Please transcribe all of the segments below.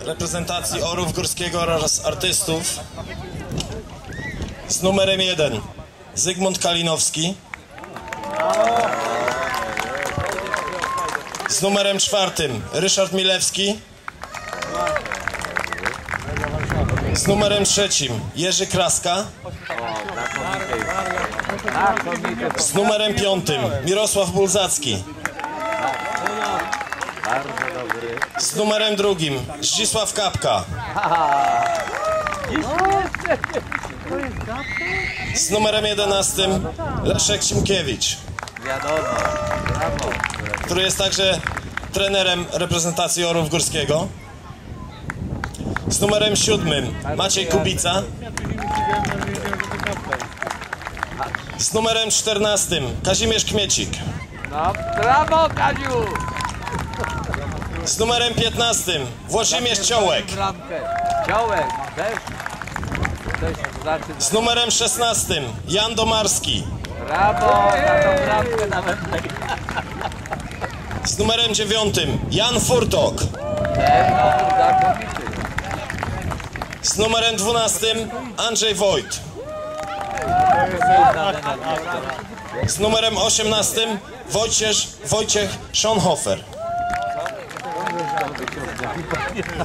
reprezentacji Orów Górskiego oraz artystów. Z numerem 1 Zygmunt Kalinowski. Z numerem czwartym Ryszard Milewski. Z numerem trzecim Jerzy Kraska. Z numerem piątym Mirosław Bulzacki z numerem drugim Zdzisław Kapka z numerem jedenastym Leszek Simkiewicz Wiadomo, brawo. który jest także trenerem reprezentacji Orów Górskiego. Z numerem siódmym Maciej Kubica. Z numerem czternastym Kazimierz Kmiecik. No, brawo, Kaziu! Z numerem piętnastym Włodzimierz Ciołek. Ciołek, też. Też znaczy, Z numerem szesnastym Jan Domarski. brawo, za tą nawet. Z numerem dziewiątym Jan Furtok. Z numerem dwunastym Andrzej Wojt. Z numerem osiemnastym Wojciech, Wojciech Schonhofer.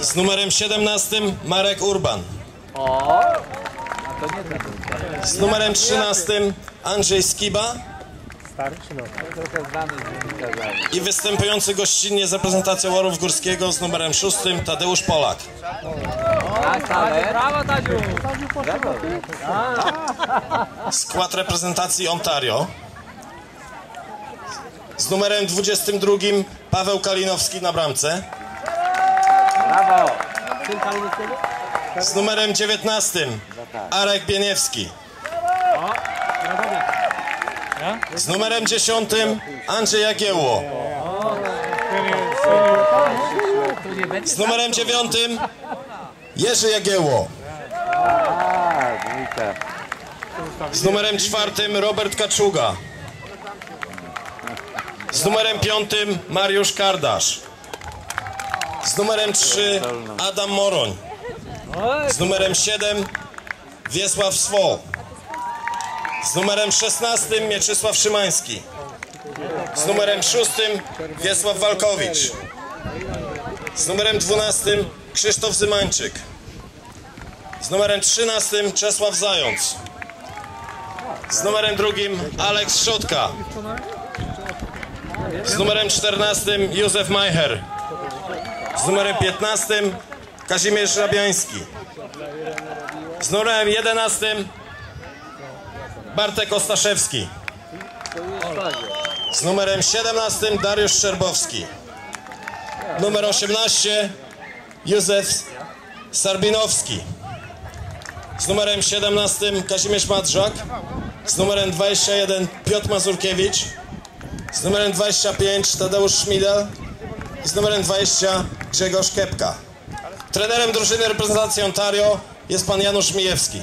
Z numerem 17 Marek Urban. Z numerem 13 Andrzej Skiba i występujący gościnnie z reprezentacją Orów Górskiego z numerem 6 Tadeusz Polak. Skład reprezentacji Ontario. Z numerem 22 Paweł Kalinowski na bramce. Brawo. Z numerem 19 Arek Bieniewski. Z numerem 10 Andrzej Jagiełło. Z numerem 9 Jerzy Jagiełło. Z numerem 4 Robert Kaczuga. Z numerem 5 Mariusz Kardasz. Z numerem 3 Adam Moroń. Z numerem 7 Wiesław Swol. Z numerem 16 Mieczysław Szymański. Z numerem 6 Wiesław Walkowicz. Z numerem 12 Krzysztof Zymańczyk. Z numerem 13 Czesław Zając. Z numerem drugim Aleks Szotka. Z numerem 14 Józef Majcher. Z numerem 15 Kazimierz Rabiański. Z numerem 11 Bartek Ostaszewski. Z numerem 17 Dariusz Szczerbowski. Numer 18 Józef Sarbinowski. Z numerem 17 Kazimierz Madrzak. Z numerem 21 Piotr Mazurkiewicz. Z numerem 25 Tadeusz Szmidel. Z numerem 20 Grzegorz Kepka. Trenerem drużyny reprezentacji Ontario jest pan Janusz Mijewski.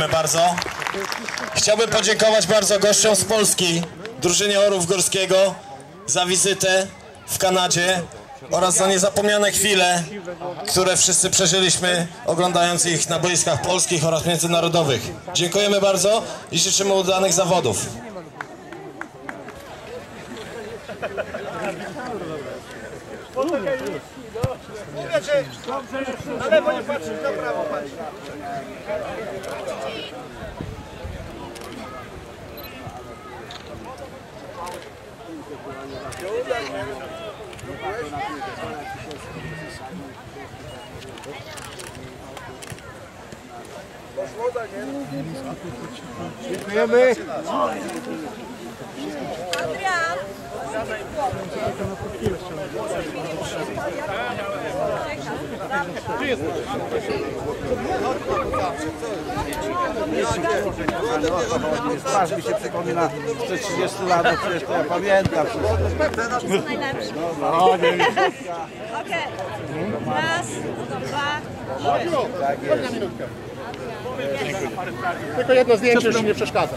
Dziękujemy bardzo. Chciałbym podziękować bardzo gościom z Polski, drużynie Orów Górskiego za wizytę w Kanadzie oraz za niezapomniane chwile, które wszyscy przeżyliśmy oglądając ich na boiskach polskich oraz międzynarodowych. Dziękujemy bardzo i życzymy udanych zawodów. Mówię, że na lewo nie patrzysz, na prawo patrz. Dziękujemy. Twarz mi się przypomina sprzed 30 lat, bo przecież to ja pamiętam wszystko. Najlepszy. Okej. Raz, dwa, Tylko jedno zdjęcie już nie przeszkadza.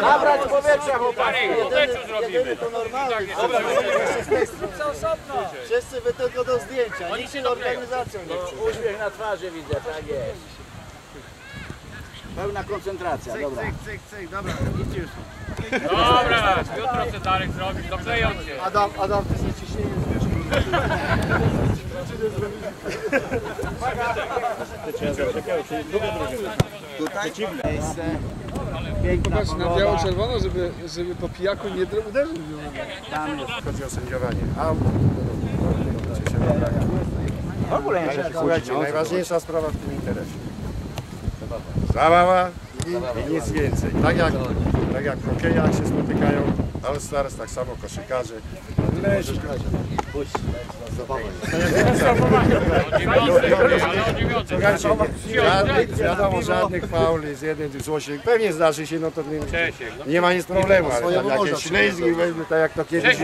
Nabrać powietrza, chłopaki. Wszyscy wy tylko do zdjęcia. Nikt się organizacją nie chce. Uśmiech na twarzy widzę, tak jest. Pełna koncentracja, dobra. Cyk, cyk, cyk, dobra. Idźcie już. Dobra, jutro co Darek zrobisz, dokleją cię. Adam, Adam, ty sobie ciśnienie zbierz. Miejsce. Piękna Patrz na biało-czerwono, żeby, żeby po pijaku nie uderzył. Tam jest. Chodzi o sędziowanie. A W ogóle nie słuchajcie, najważniejsza sprawa w tym interesie. Zabawa i nic więcej. Tak jak, tak jak w się spotykają All Stars, tak samo koszykarze. Słuchajcie, żadnych, wiadomo, żadnych fauli z jednym złosiek. Pewnie zdarzy się, no to nie, nie ma nic problemu, ale tam jakieś ślizgi weźmy, tak jak to kiedyś.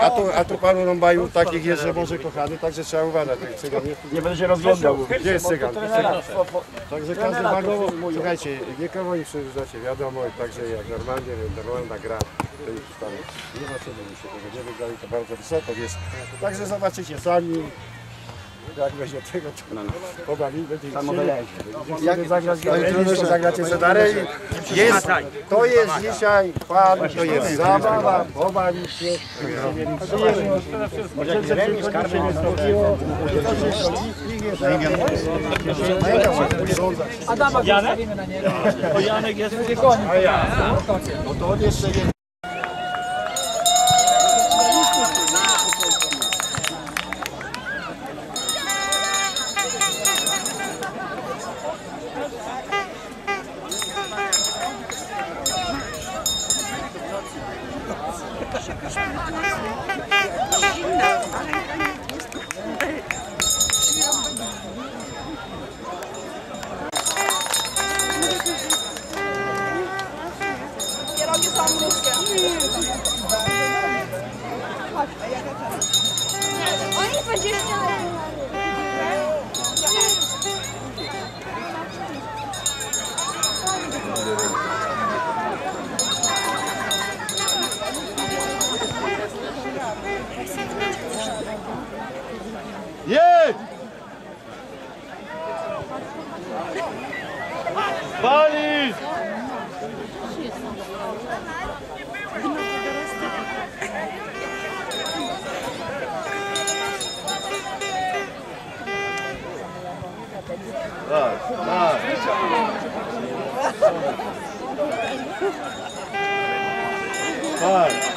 A tu, a tu panu Rąbaju takich jest, że może kochany, także trzeba uważać. nie- Nie będę się rozglądał. Gdzie jest cygan? Także każdy bardzo, słuchajcie, nikogo nie przerzucacie, wiadomo, także jak normalnie, normalna gra, to już tam nie ma co my się tego nie wygrali, to bardzo wysoko jest. Także zobaczycie sami, jak będzie tego, to pobawimy, będziecie chcieli. Jak zagrać to zagracie za dalej. Jest, to jest dzisiaj fan, to jest zabawa, pobawić się, mieli przyjemność. Może jakiś remis, karmy nie zrobiło. No to on jeszcze jest. Tak, tak. Tak. Jedź!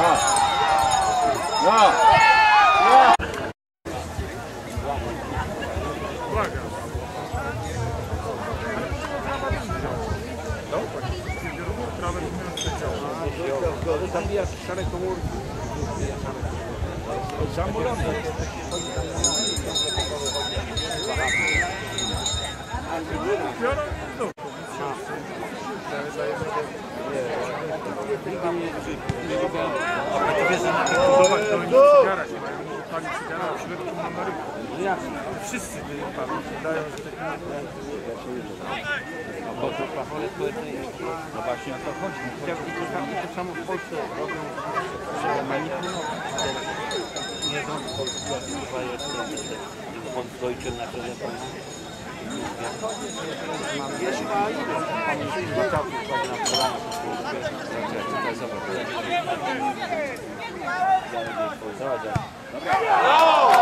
No. No. Von Deutsche na telefon. Mam jeszcze Piękne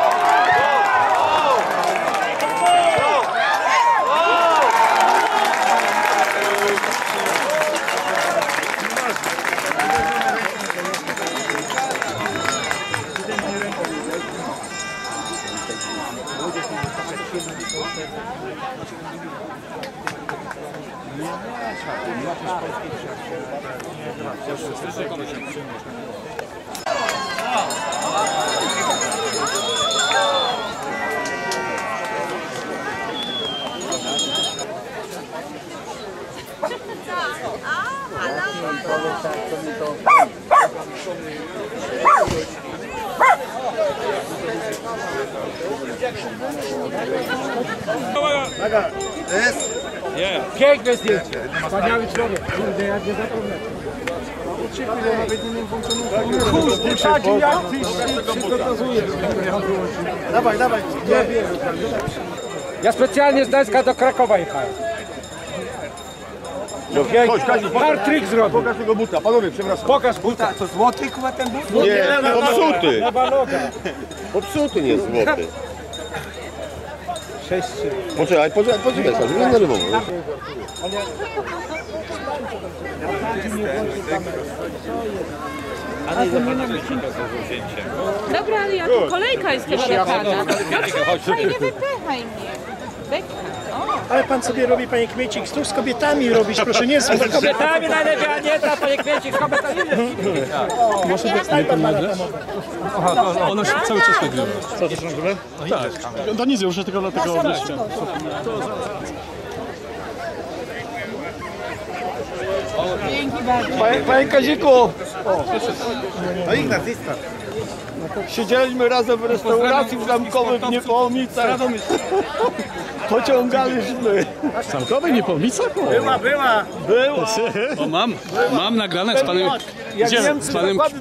specjalnie z Gdańska do Krakowa jechałem. Chodź, Kaziu, Hard trick zrobił. pokaż tego buta. Panowie, przepraszam. Pokaż buta. To złoty kuba ten but? Nie, popsuty. Lewa noga. Popsuty nie złoty. Sześć Poczekaj, poczekaj, poczekaj, Kaziu, nie nerwowo. Dobra, ale ja tu kolejka jest chyba do pana. Dobrze, nie wypychaj mnie. O, Ale pan sobie robi, panie Kmiecik, tu z kobietami robisz, proszę nie z Z kobietami najlepiej, a nie ta panie Kwiecik, z kobietami. Ono się cały czas nagrywa. Co, to się nagrywa? Tak. To nic, już tylko dlatego obliczcie. Panie, panie Kaziku! No Ignacysta. Siedzieliśmy razem w restauracji w zamkowej w Niepołomicach. Pociągaliśmy. Zamkowej Niepołmica? Była, była. Była. O, mam, mam nagrane z panem, Jak Gdzie? Z panem zakłady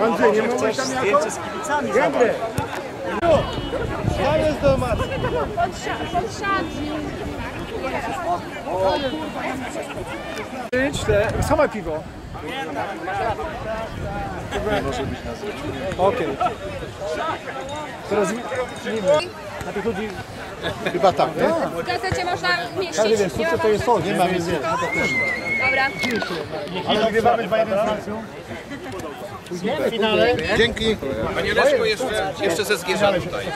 Andrzej, nie mogłeś tam zdjęcie z kibicami Andrzej. To jest do matki. Same piwo. Okej. Teraz nie wiem. Na tych ludzi Chyba tak, nie? W gazecie można mieścić. każdy wie, co to jest sąd. Nie ma więc Dobra. Ale wygrywamy 2-1 z Francją. W finale. Dzięki. Panie Leszku, jeszcze, jeszcze ze Zgierza tutaj.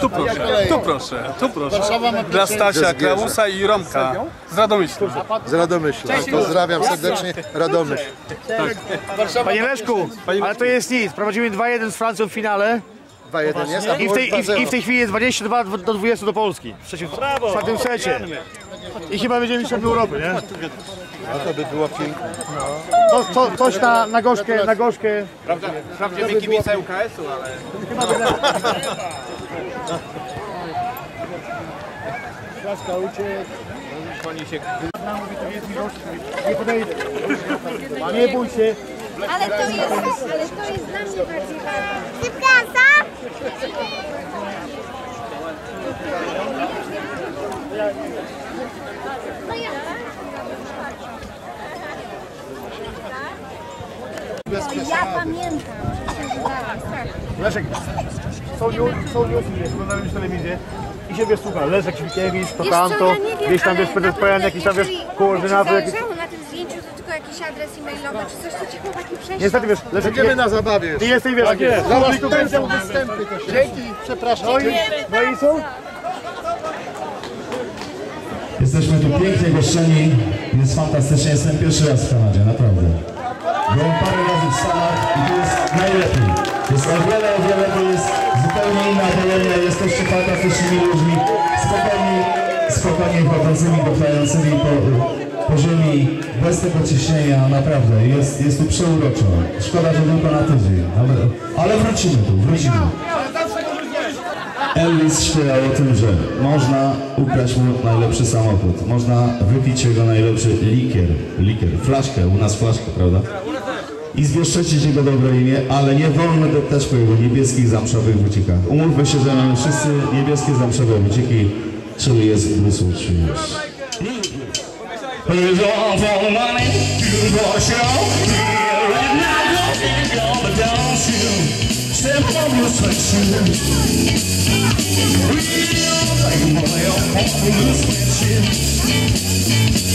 Tu proszę, tu proszę, tu proszę. Dla Stasia, Klausa i Romka z Radomyśla. Z Radomyśla. Pozdrawiam serdecznie Radomyśl. Panie Leszku, ale to jest nic. Prowadzimy 2-1 z Francją w finale 2-1 jest, i w, tej, i, w, 2-0. i w tej chwili jest 22 do 20 do Polski. W trzecim, w czwartym secie. I chyba będziemy mistrzem Europy, nie? A to by było piękne. To, to, coś na, na gorzkę, na gorzkę. Wprawdzie my kibice UKS-u, ale... Klaska niech oni się... Nie podejdę. Nie bój się. Ale to jest, ale to jest dla mnie bardziej ważne. Ty praca? No ja. Ja pamiętam. Leszek, są news, są newsy, wiesz, oglądamy już telewizję i się wiesz, słucha, Leszek Świkiewicz, to tamto, ja wiem, gdzieś tam wiesz, naprawdę, jakiś tam wiesz, koordynator, jakiś... na tym zdjęciu, to tylko jakiś adres e-mailowy czy coś, to ci chłopaki prześlą. Niestety wiesz, Leszek, Będziemy na zabawie. ty jesteś, wiesz, tak Zobacz, tu będą występy. to się- Dzięki, przepraszam. no i, no i co? Jesteśmy tu pięknie goszczeni, jest fantastycznie, jestem pierwszy raz w Kanadzie, naprawdę. Byłem parę razy w Stanach i tu jest najlepiej. Jest o wiele, o wiele, to jest zupełnie inna Polonia, jesteście fantastycznymi ludźmi, spokojni, spokojnie chodzącymi, doklającymi po, po ziemi, bez tego ciśnienia, naprawdę, jest, jest tu przeuroczo. Szkoda, że tylko na tydzień, ale, ale wrócimy tu, wrócimy. Elvis śpiewał o tym, że można ukraść mu najlepszy samochód, można wypić jego najlepszy likier, likier, flaszkę, u nas flaszkę, prawda? I zwieszczecić jego dobre imię, ale nie wolno deptać po jego niebieskich zamszowych bucikach. Umówmy się, że mamy wszyscy niebieskie zamszowe buciki, czyli jest on for money? Go go, don't you step on your section. Real baby, I'm on the suspension.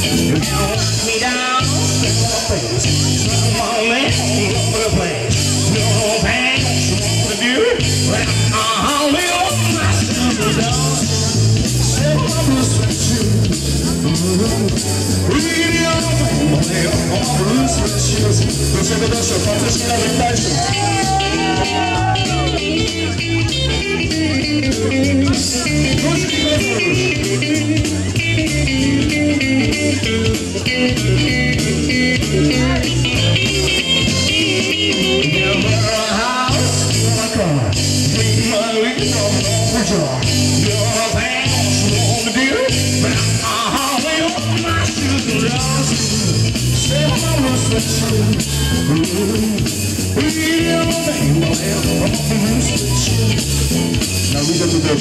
You walk me down, step on things. Turn my legs all over the place. You know what you do? I'll your. Real baby, I'm on the tańczył. Now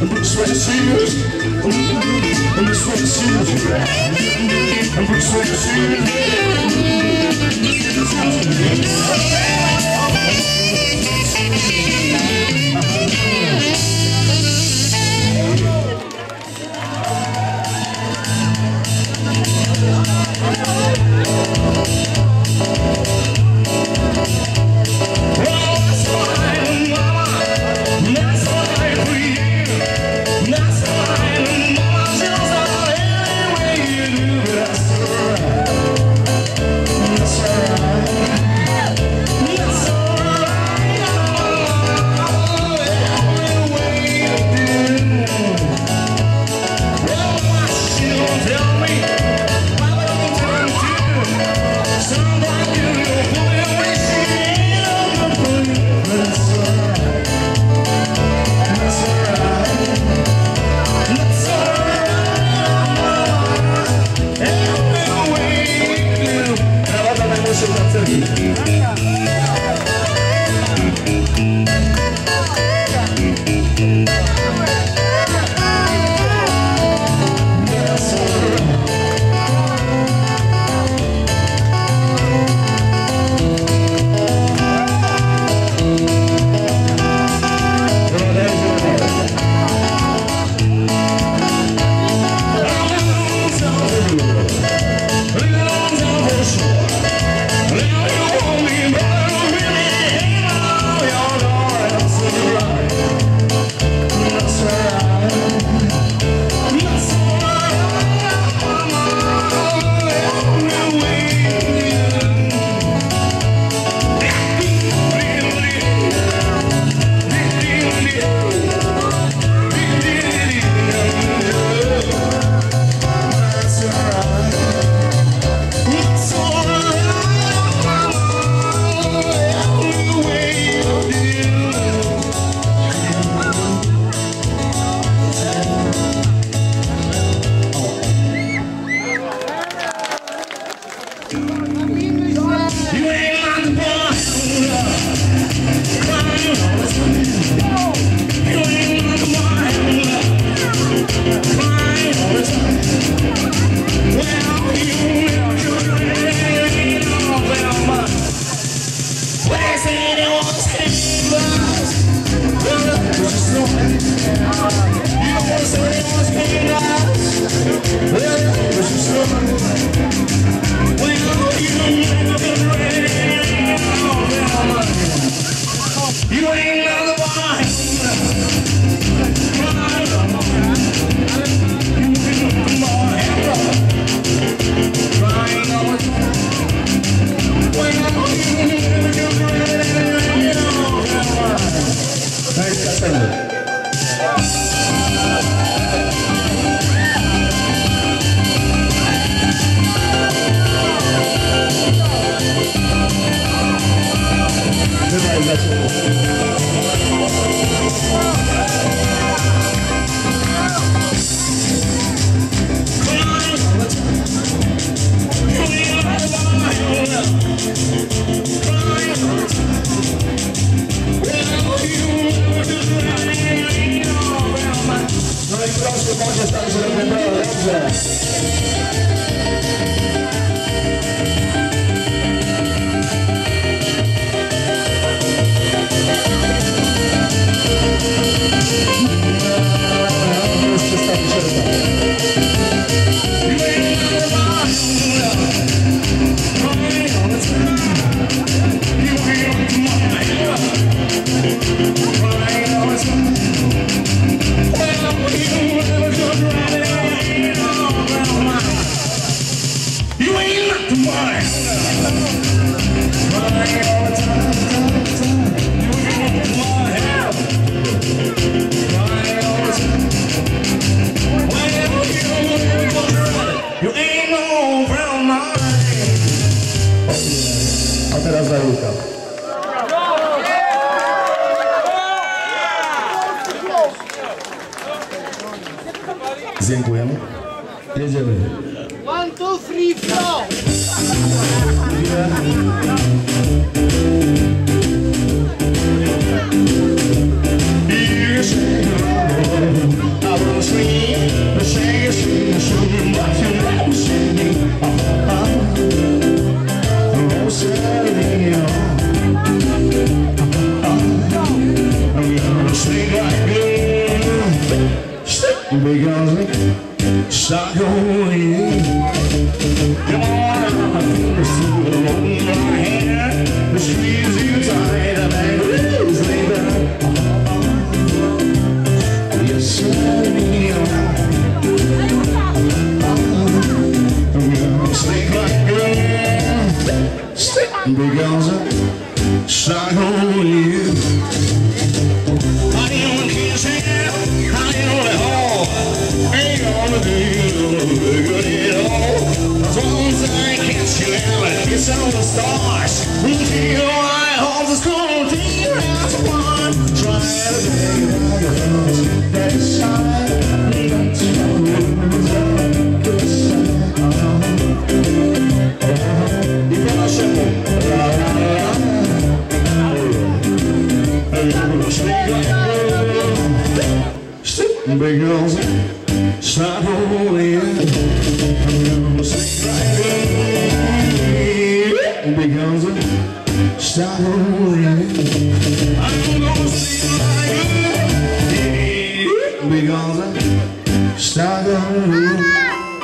I'm gonna switch the seasons. I'm gonna seals, the seals. Stop rolling. I'm.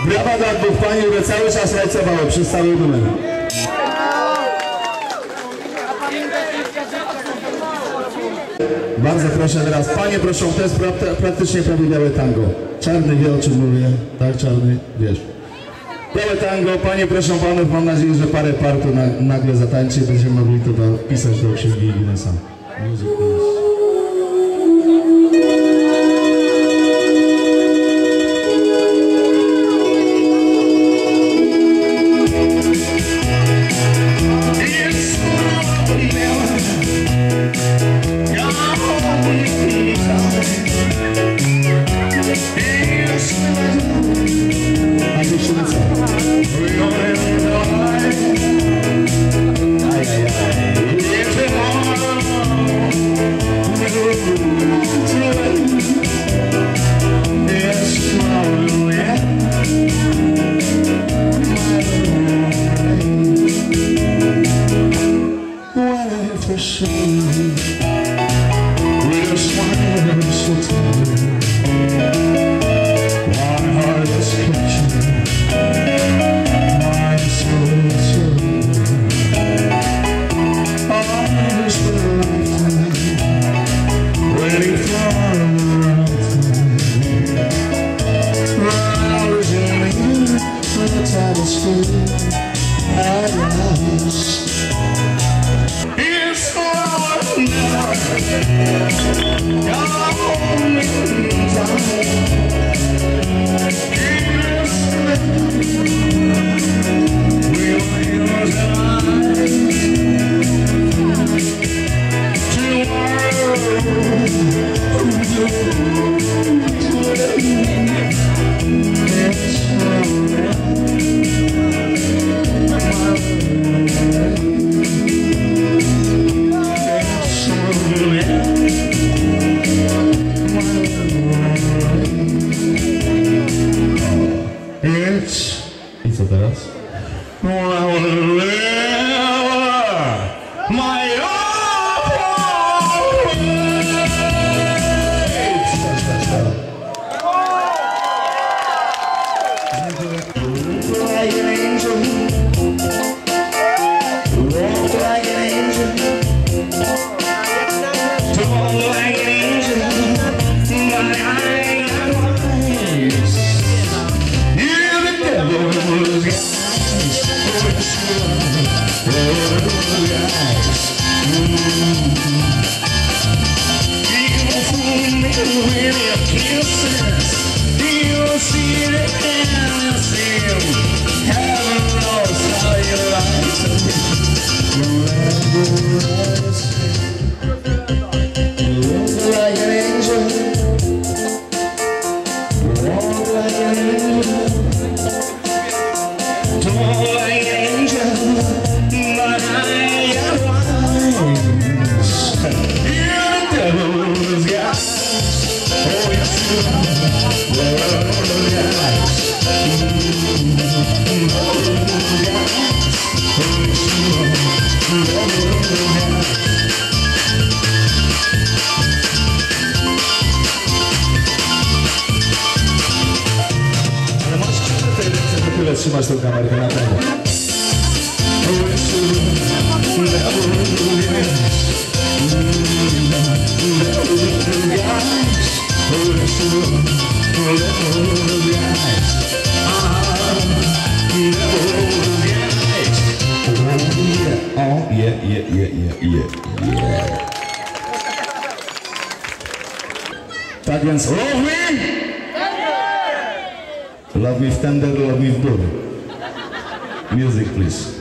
Brawa dla dwóch pani, które cały czas lajcowały przez cały numer. Proszę teraz. Panie proszą, to jest pra praktycznie prawie białe tango. Czarny wie o czym mówię, tak czarny, wiesz. Białe tango, panie proszę panów, mam nadzieję, że parę par tu na, nagle zatańczy i będziemy mogli to pisać do księgi Guinnessa. Muzyka. Well, I want to trzymać tą kamerkę na. standard of his door. Music, please.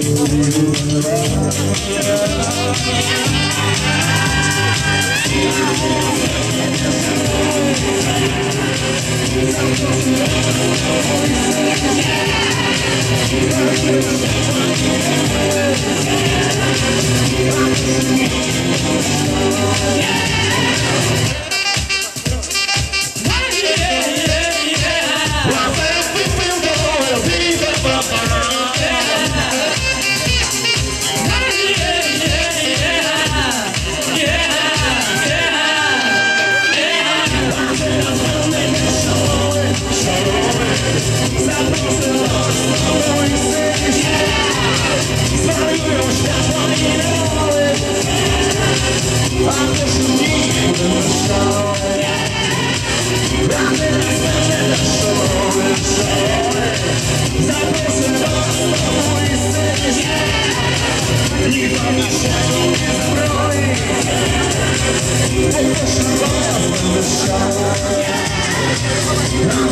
Yeah!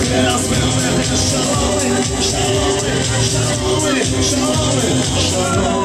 Show it, show it, show it, show it, show it.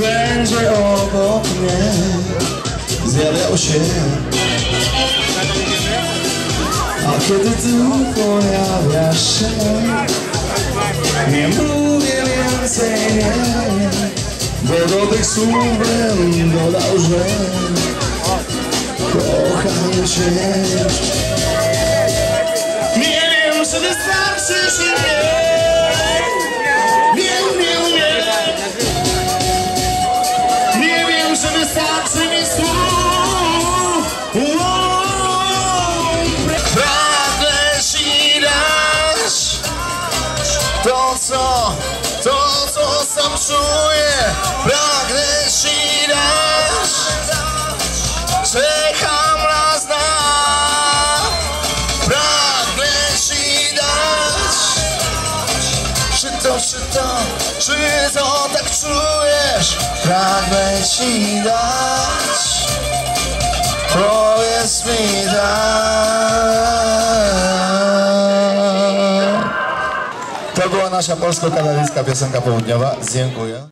Będzie obok mnie. Zjawiał się. A kiedy ty pojawiasz się Nie mówię więcej nie. Bo do tych słów bym dodał, że Kocham cię czy to tak czujesz Pragnę ci dać Powiedz mi tak To była nasza polsko-kanadyjska piosenka południowa. Dziękuję.